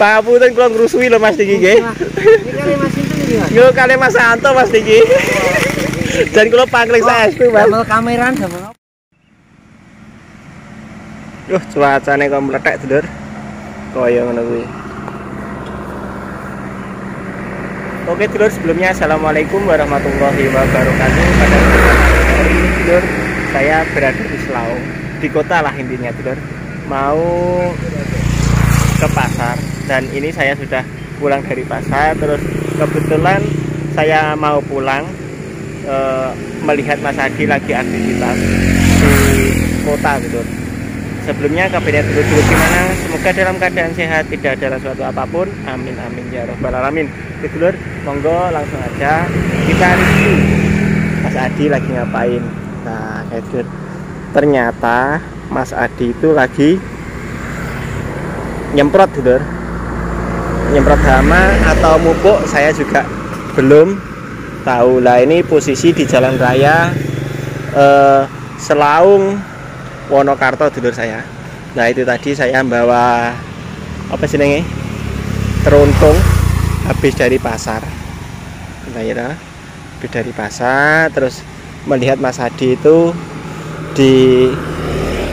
Pangapunten kula ngrusui lho Mas niki nggih. Ini kali Mas. Yo kali Santo Mas niki. Dan kula pangling saestu Mas. Damel kameran damel apa? Duh, cuacane kok meletek, Dulur. Kaya ngono kuwi. Oke, Dulur, sebelumnya Assalamualaikum warahmatullahi wabarakatuh. Pada hari ini, Dulur, saya berada di Selau, di kota lah intinya, Dulur. Mau ke pasar dan ini saya sudah pulang dari pasar. Terus kebetulan saya mau pulang eh, melihat Mas Adi lagi aktivitas di kota gitu. Sebelumnya kabarnya dulu dulu gimana? Semoga dalam keadaan sehat tidak ada sesuatu apa pun. Amin amin ya robbal alamin. Oke, dulur monggo langsung aja kita review. Mas Adi lagi ngapain? Nah gitu. ternyata Mas Adi itu lagi nyemprot dulur nyemprot hama atau mupuk saya juga belum tahu. Lah ini posisi di jalan raya eh, Selaung Wonokarto dulur saya. Nah itu tadi saya bawa apa sih nengi teruntung habis dari pasar. Nah ya habis dari pasar terus melihat Mas Hadi itu di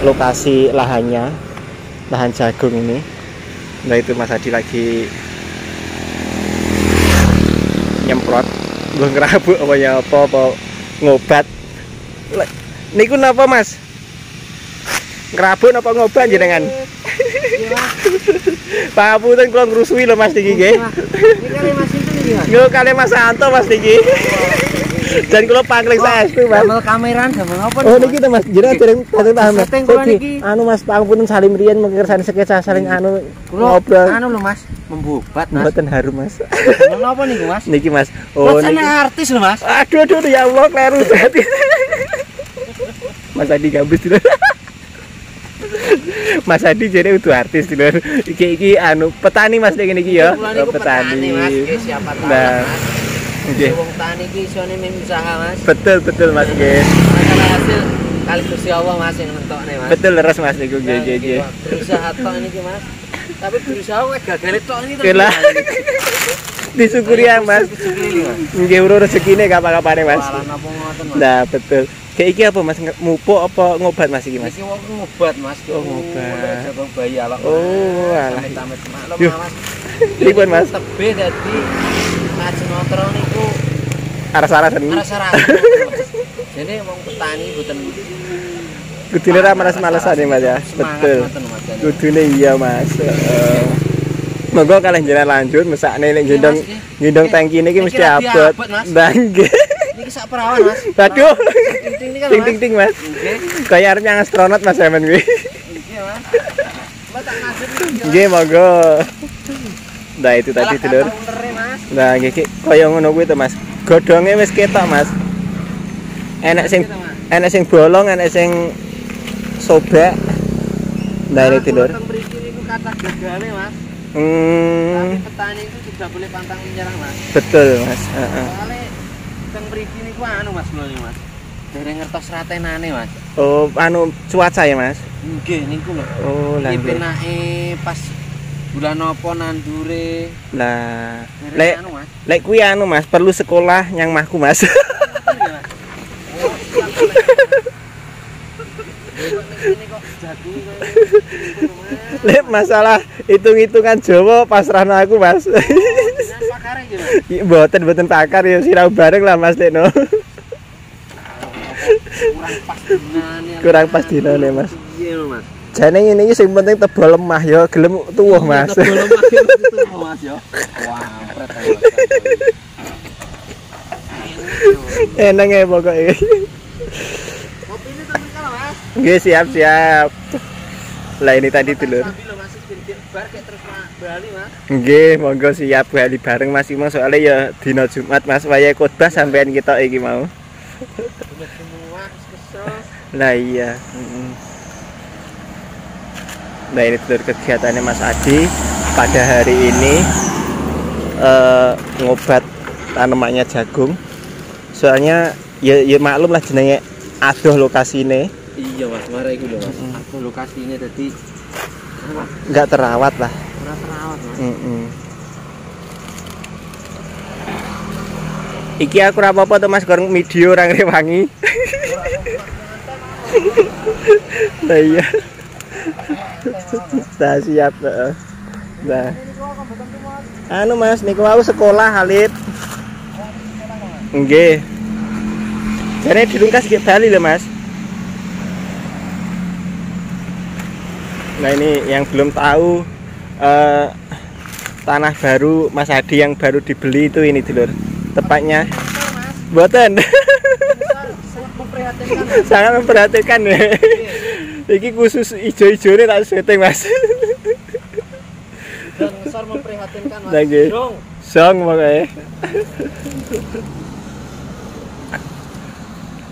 lokasi lahannya lahan jagung ini nah itu Mas Hadi lagi nyemprot. Gue ngerabuk apa apa apa ngobat. Niku napa Mas? Ngerabuk apa ngobat jenengan? Iya, pangapunten kula ngrusui lho Mas niki nggih. Ini kali Mas Sinten iki, Mas. Yo kali Mas Santo Mas niki dan kula pangling saestu Mas Damel kameran damel apa? Oh niki to Mas, jenengan dereng kula Oke, niki. Anu Mas pangapunten salim riyen mengkir sane sketsa saling anu ngobrol. anu lho Mas, membubat Mas. Mboten harum Mas. Damel apa niku, Mas? Niki Mas. Oh, niki. artis lho, Mas. Aduh aduh ya Allah kleru berarti. Mas Adi gabus dulu. Mas Adi jadi itu artis dulu. Iki iki anu petani Mas niki ya. Niku petani, Mas. Siapa tahu Nah, Mas. Nggih. Wong tani iki isone mung usaha, Mas. Betul betul Mas nggih. Masalah hasil kali Gusti Allah Mas yang Mas. Betul leres Mas niku nggih nggih iki, nggih. Berusaha tok niki, Mas. Tapi berusaha kok gagal tok niki. Kelah. Disyukuri ya Mas. Nggih urus rezekine kapan-kapane Mas. Nah, betul. Kayak iki apa Mas? Mupuk apa ngobat Mas iki Mas? Iki wong ngobat, Mas. Oh, ngobat. Jagung bayi alok. Oh, alah. Amit-amit maklum. Mas. Pripun, Mas? Tebe dadi Kajen Notro niku Aras-arasan. rasa-rasa. Jadi wong petani mboten Kudune ra males-malesan ya Mas ya. Betul. Jadi, Kudune iya Mas. Heeh. Monggo kalih jenengan lanjut mesakne nek Iya, gendong nggih. gendong tangki niki mesti abot. nggih. Niki sak perawan, Mas. Waduh. Ini kan, Ting ting ting Mas. Kayak arep nyang astronot Mas Emen kuwi. Nggih, monggo. Nah, itu tadi dulur. Nah, ki kaya ngono kuwi to Mas. Godhonge wis ketok Mas. Enak sing enak sing bolong, enak sing sobek. Nah, ini dulur. Kata gagale, Mas. Hmm, Tapi petani itu tidak boleh pantang menyerang, Mas. betul Mas. Heeh. Soalnya teng mriki niku anu Mas lho Mas. Dari ngertos ratenane, Mas. Oh, anu cuaca ya Mas. Nggih niku lho. Oh, nggih. penake pas bulan apa nandure. Lah, lek anu, lek kuwi anu Mas, perlu sekolah yang mahku Mas. Ngoten nggih, Mas. Lek masalah hitung-hitungan Jawa pasrahno aku Mas. Mboten mboten pakar ya sirau bareng lah Mas. Kurang pas dinane. Kurang pas dinane, Mas. Iya, Mas. Jane ngene iki sing penting tebal lemah ya, gelem tuwuh Mas. Tebel lemah itu, Mas ya. Wah, pret. Eneng ya pokoknya. Kopi ini kalau Mas. Nggih siap-siap. Lah ini tadi mas. Nggih, monggo siap bali bareng Mas Imam soalnya ya dina Jumat Mas waya khotbah sampean kita iki mau. Lah iya. mm-mm. Nah ini dulur kegiatannya Mas Adi pada hari ini eh, ngobat tanamannya jagung. Soalnya ya, ya maklum lah jenenge adoh lokasine Iya mas, marah itu loh mas. Aku lokasi ini tadi nggak terawat lah. kurang terawat mas. Mm-mm. Iki aku apa-apa to Mas goreng video orang rewangi. Nah iya. Nah siap. heeh. Nah. Anu Mas, niku mau sekolah Halid. Nggih. Jane dilungkas ke Bali lho Mas. Nah ini yang belum tahu eh, tanah baru Mas Hadi yang baru dibeli itu ini dulur. Tepatnya memprihatinkan sangat memperhatikan ya. Iki khusus ijo-ijo ini tak setting Mas. dan besar memprihatinkan mas Lagi. dong Song pokoknya.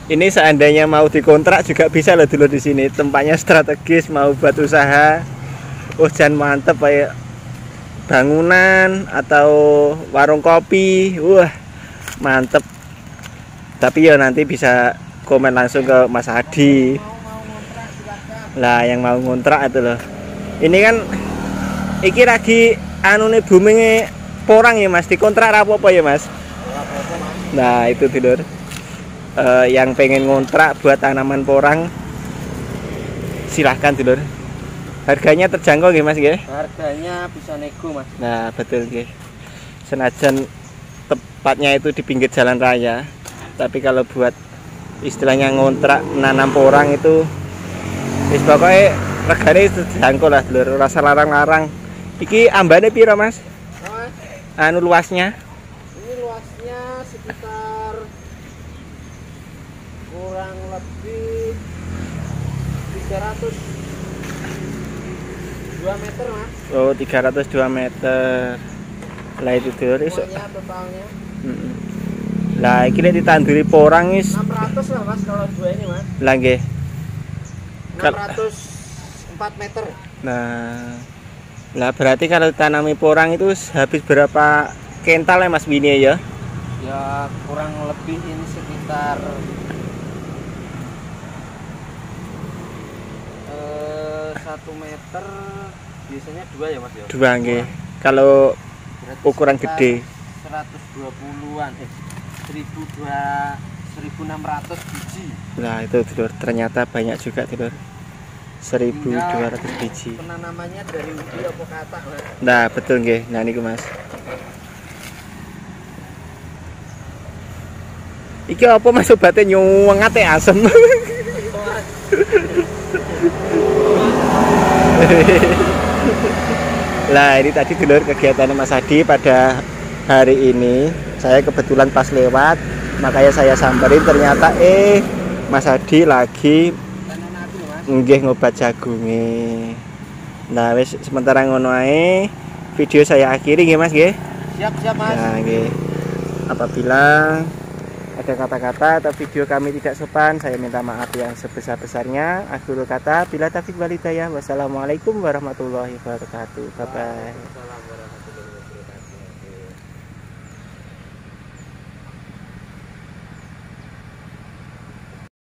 Ini seandainya mau dikontrak juga bisa loh dulu di sini. Tempatnya strategis, mau buat usaha. Hujan mantep kayak bangunan atau warung kopi. Wah, mantep. Tapi ya nanti bisa komen langsung ke Mas Hadi. mau mau ngontrak silakan Lah yang mau ngontrak itu loh. Ini kan iki lagi anu nih boomingnya porang ya Mas, dikontrak apa apa ya Mas? Nah, itu tidur. Eh, yang pengen ngontrak buat tanaman porang silahkan tidur. Harganya terjangkau nggih Mas nggih? harganya bisa nego mas Nah, betul nggih. Senajan tepatnya itu di pinggir jalan raya, tapi kalau buat istilahnya ngontrak menanam porang itu wis pokoknya regane terjangkau lah dulur, rasa larang-larang. Iki ambane piro Mas? Mas Anu luasnya? ini luasnya sekitar kurang lebih 300 2 meter mas Oh, 302 meter. Lah itu dulur iso. totalnya. Lah iki nek ditanduri porang wis 600 lah mas kalau dua ini mas lah nggih. Kal- 604 meter Nah. Lah berarti kalau tanami porang itu habis berapa kental ya Mas Bini ya? ya kurang lebih ini sekitar eh, satu meter biasanya dua ya mas ya Dua nggih. Kalau Berarti ukuran gede. 120-an eh 1200 1600 biji Nah, itu tidur ternyata banyak juga tidur. 1200 biji. penanamannya dari ubi apa kata mas Nah, betul nggih. Nah niku Mas. Iki apa Mas obatnya nyuwengat ya asem? Lah ini tadi dulur kegiatan Mas Hadi pada hari ini saya kebetulan pas lewat makanya saya samperin ternyata eh Mas Hadi lagi nggih ngobat jagunge. Nah wis sementara ngono ae video saya akhiri nggih Mas nggih. siap siap mas Nah nggih. Apabila ada kata-kata atau video kami tidak sopan, saya minta maaf yang sebesar-besarnya. Akhirul kata, bila taufiq walhidayah. Wassalamualaikum warahmatullahi wabarakatuh. Bye bye. Waalaikumsalam warahmatullahi